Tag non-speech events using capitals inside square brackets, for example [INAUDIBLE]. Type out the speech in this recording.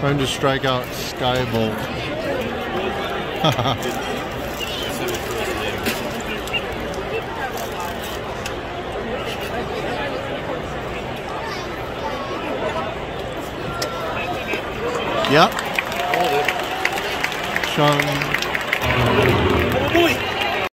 Trying to strike out Skybolt. [LAUGHS] yep. Sean